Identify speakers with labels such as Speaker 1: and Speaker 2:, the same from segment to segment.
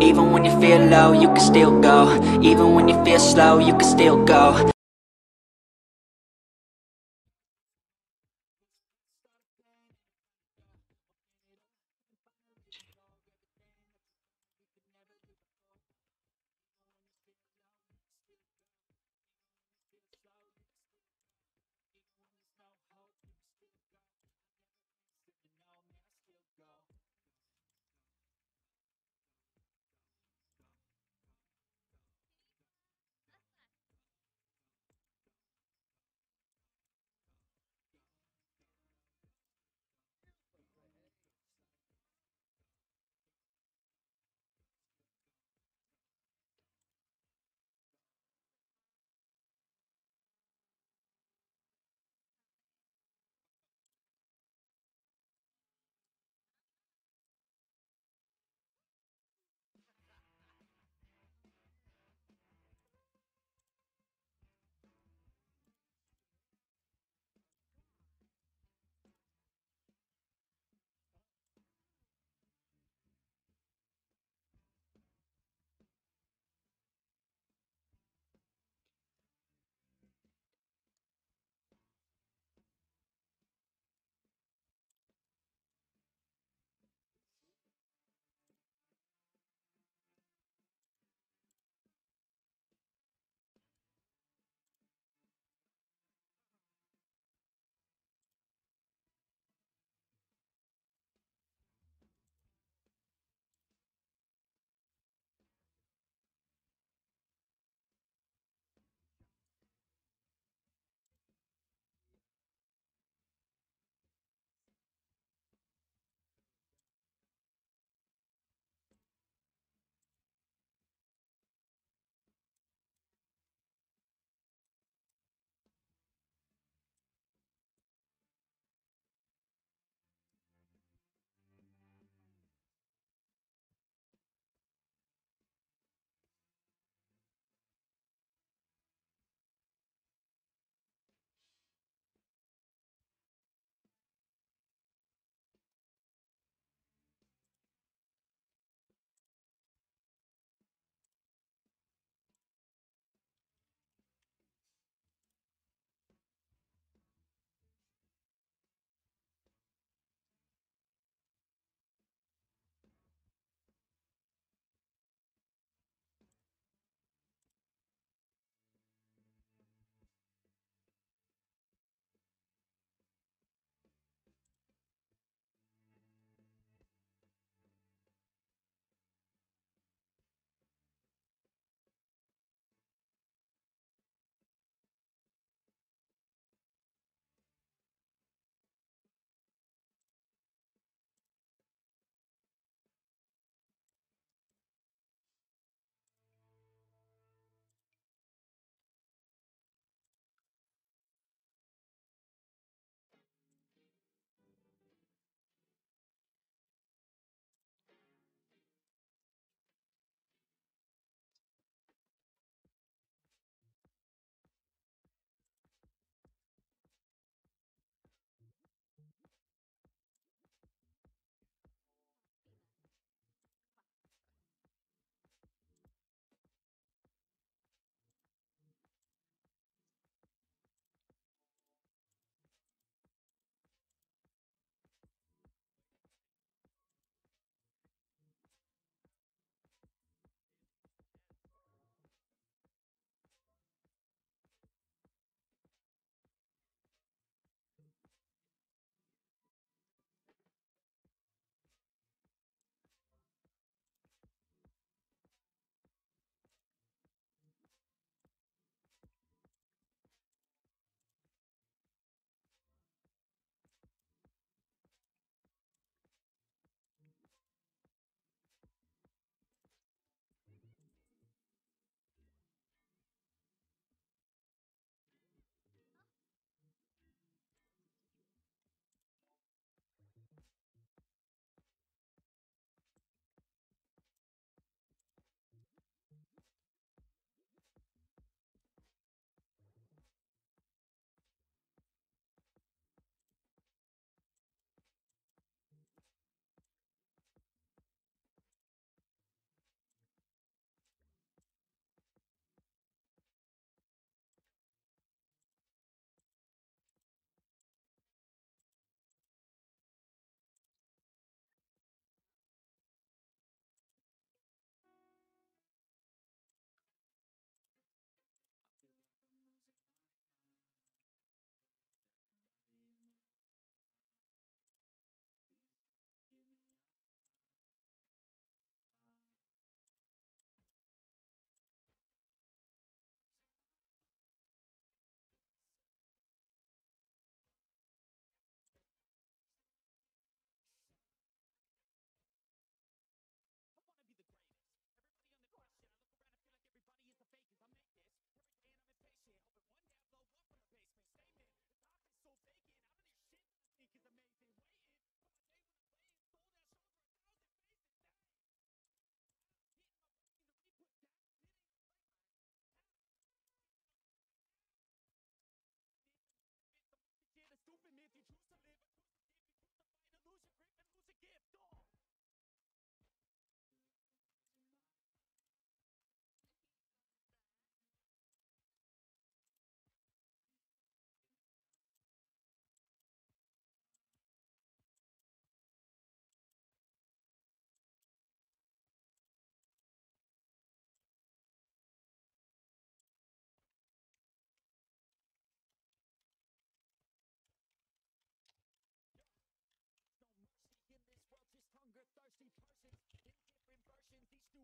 Speaker 1: Even when you feel low, you can still go. Even when you feel slow, you can still go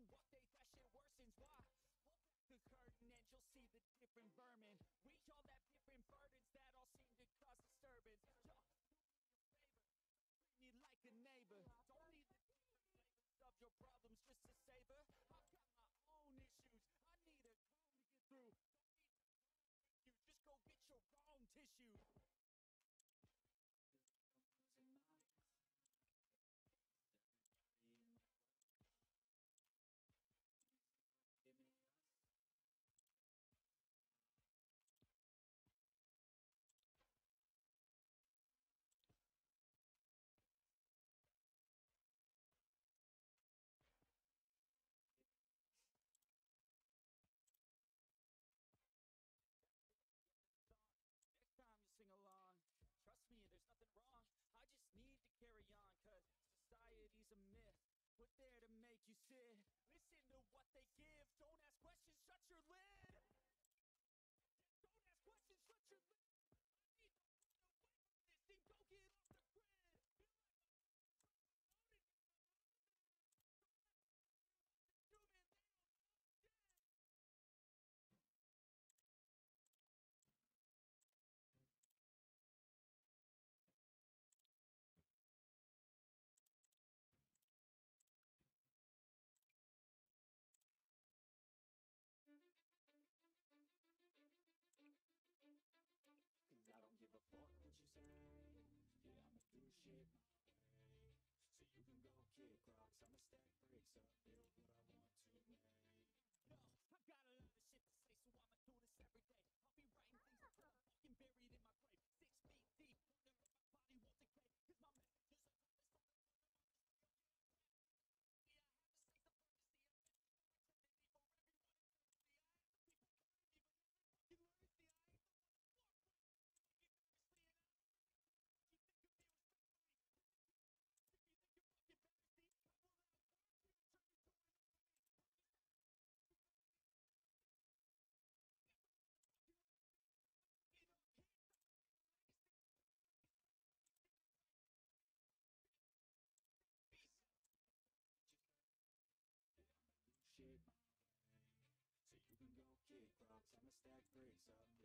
Speaker 1: What They fashion worsens. Why? Pull back the curtain and you'll see the different vermin. We all have different burdens that all seem to cause disturbance. Yo, me like a neighbor. Don't need the of your problems just to savor. I've got my own issues. I need a comb to get through. Don't need to you. Just go get your own tissue. you said. Listen to what they give. Don't ask questions, shut your lid. Act 3, so.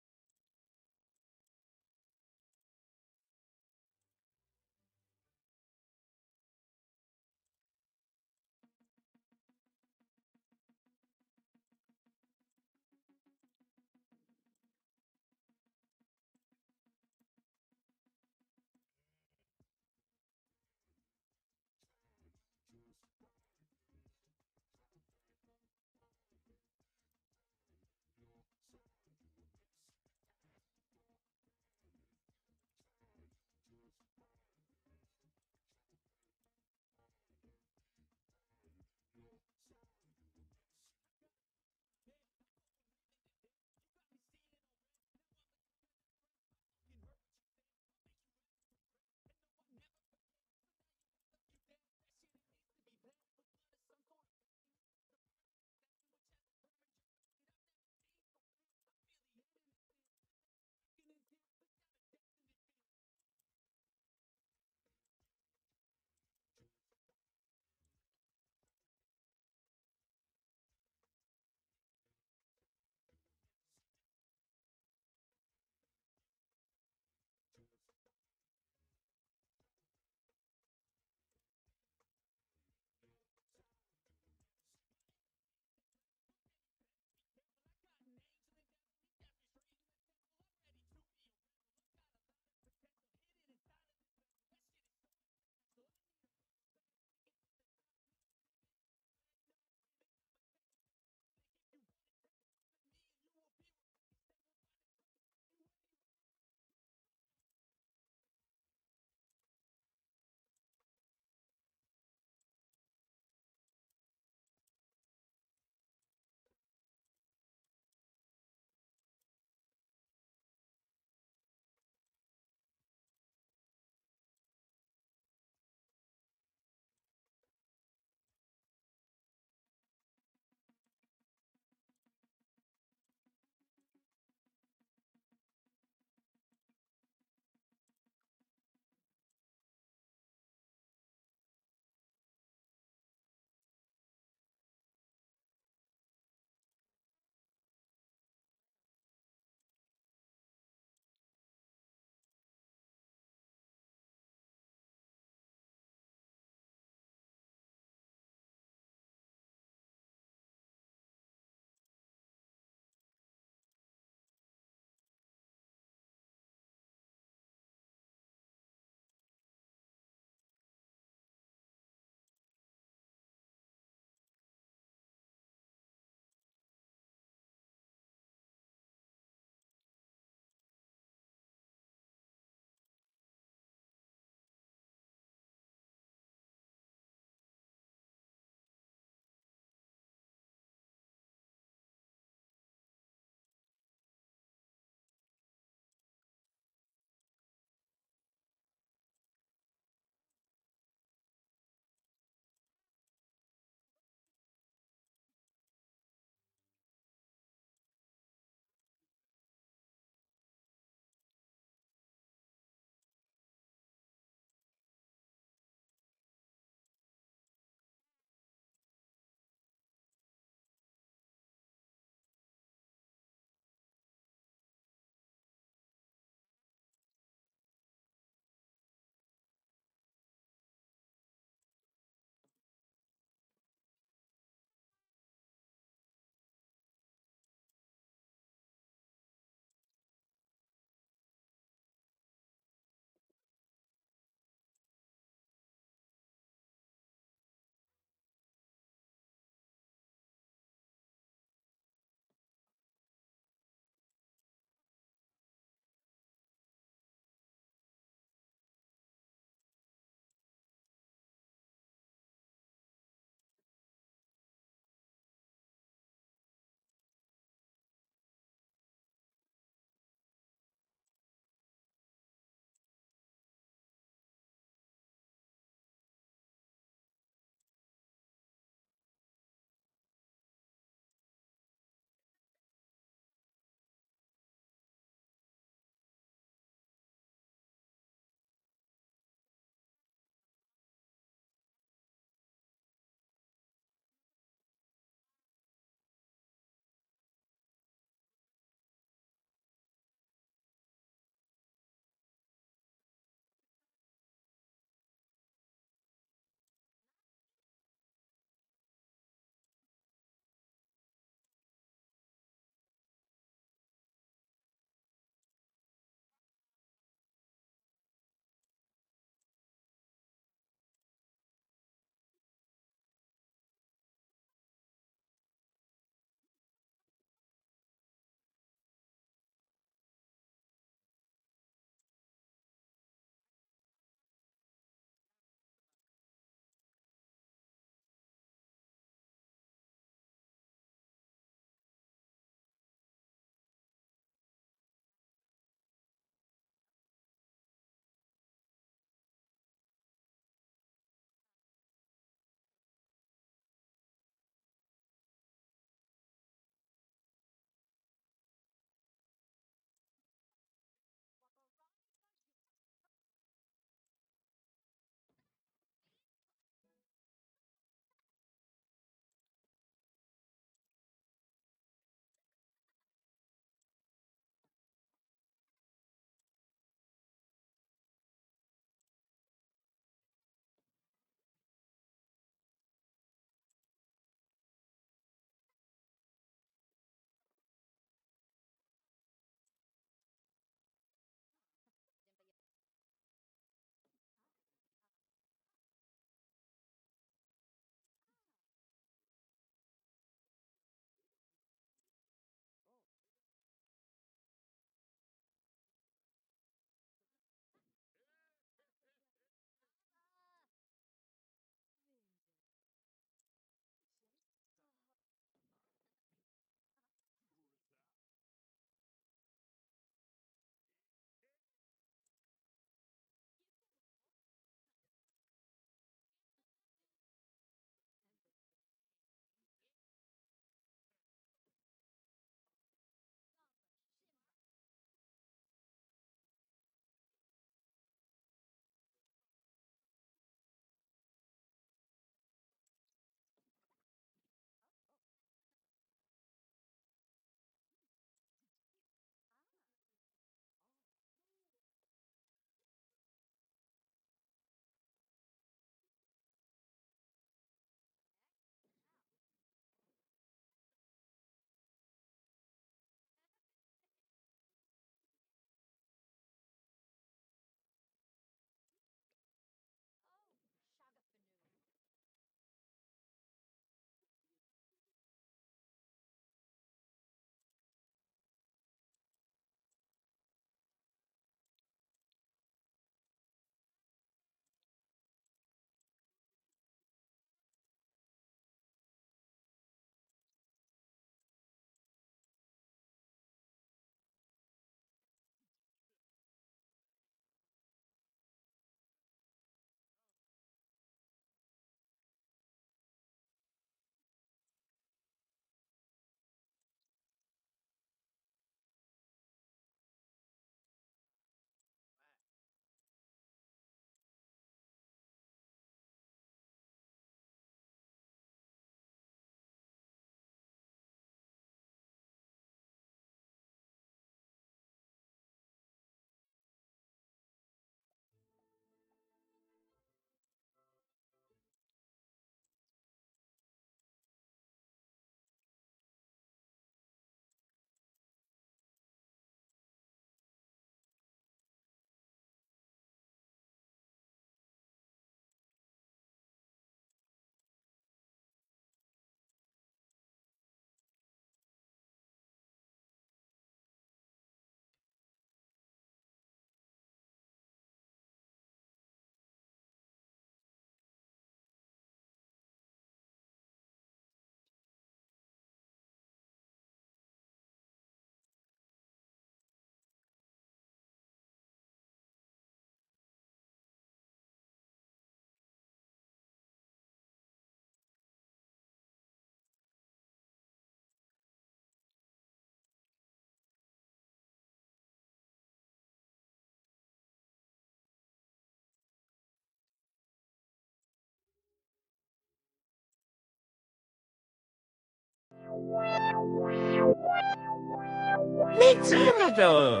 Speaker 1: 見つけ
Speaker 2: ましょ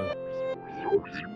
Speaker 2: う